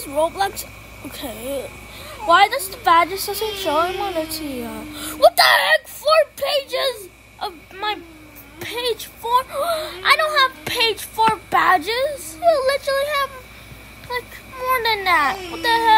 does Roblox? Okay. Why does the badges doesn't show him on it here? Uh? What the heck? Four pages of my page four. I don't have page four badges. You literally have like more than that. What the heck?